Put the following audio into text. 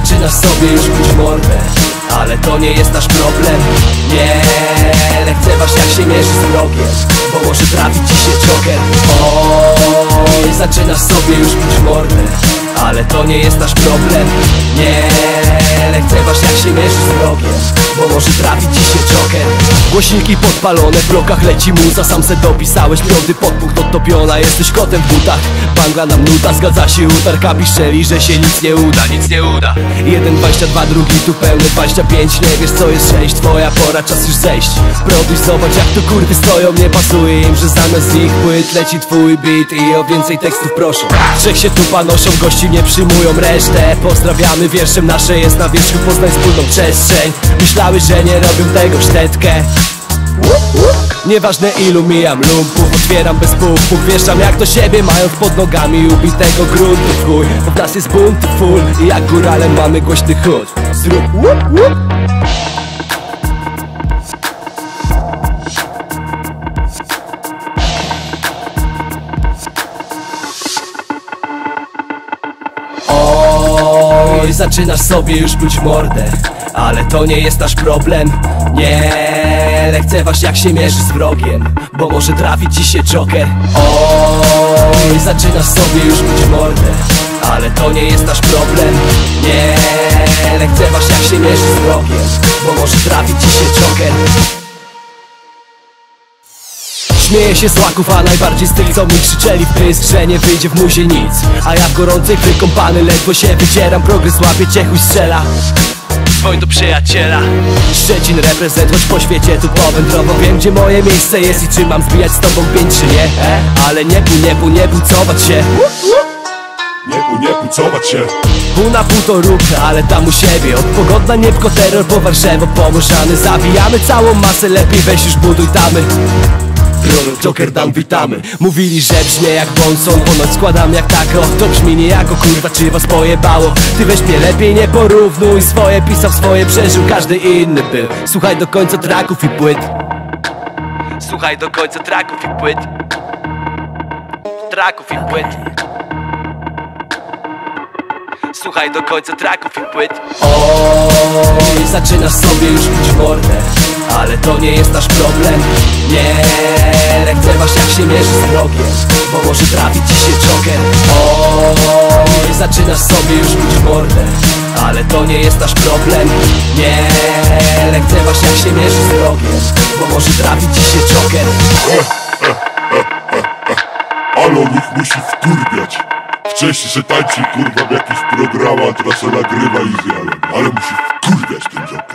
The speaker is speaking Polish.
zaczynasz sobie już być mordę Ale to nie jest nasz problem. Nie, lekceważ jak się mierzy z wrogiem Bo może trafić ci się joker. Oj, zaczynasz sobie już być mordę Ale to nie jest nasz problem. Nie, lekceważ jak się mierzy z wrogiem Bo może trafić ci się joker Głośniki podpalone, w blokach leci muza Sam se dopisałeś, piąty podpunkt odtopiona Jesteś kotem w butach, bangla nam nuda Zgadza się utarka, piszczeli, że się nic nie uda Nic nie uda. Jeden, dwadzieścia dwa, drugi tu pełny, dwadzieścia pięć Nie wiesz co jest sześć, twoja pora, czas już zejść. Produś, zobacz jak to kurwy stoją Nie pasuje im, że zamiast ich płyt leci twój beat I o więcej tekstów proszę. Trzech się tu panoszą, gości nie przyjmują resztę Pozdrawiamy wierszem, nasze jest na wierzchu Poznaj wspólną przestrzeń. Myślały, że nie robią tego sztetkę. Nieważne ilu mijam lumpów Otwieram bez pupów Wieszam jak do siebie mając pod nogami. Ubitego gruntu w chuj Bo w nas jest bunt full I jak górale mamy głośny chód. Zrób Oj, zaczynasz sobie już w mordę Ale to nie jest nasz problem. Nie, lekceważ jak się mierzy z wrogiem Bo może trafić ci się joker. Oj, zaczynasz sobie już w mordę Ale to nie jest nasz problem. Nie, lekceważ jak się mierzy z wrogiem Bo może trafić ci się joker Śmieję się z łaków, a najbardziej z tych, co mi krzyczeli w pysk Że nie wyjdzie w muzie nic. A ja w gorącej wykąpany ledwo się wycieram Progres łapie, ciechuś strzela. Dzwoń do przyjaciela. Szczecin reprezent, choć po świecie tu powędrowo Wiem gdzie moje miejsce jest i czy mam zbijać z tobą pięć czy nie. E? Ale nie pół, nie pół, nie bucować się. Nie pu, nie pucować się. Pół na pół to rób, ale tam u siebie. Od pogodna niebko terror po Warszewo Pomorzany Zabijamy całą masę, lepiej weź już buduj tamy Brony, Joker dam witamy. Mówili, że brzmię jak Bonson Ponoć składam jak tako To brzmi niejako kurwa, czy was pojebało. Ty weź mnie lepiej nie porównuj Swoje pisał, swoje przeżył Każdy inny był. Słuchaj do końca traków i płyt. Słuchaj do końca traków i płyt. Traków i płyt Słuchaj do końca traków i płyt. Oj, zaczynasz sobie już pić w mordę Ale to nie jest nasz problem. Nie, lekceważ jak się mierzy z wrogiem Bo może trafić ci się joker. Oj, zaczynasz sobie już pić w mordę Ale to nie jest nasz problem. Nie, lekceważ jak się mierzy z wrogiem Bo może trafić ci się joker. Ale on ich musi wkurwiać Wcześniej się tańczy kurwa w jakichś programach, teraz se nagrywa i zjada. Ale musi wkurwiać ten job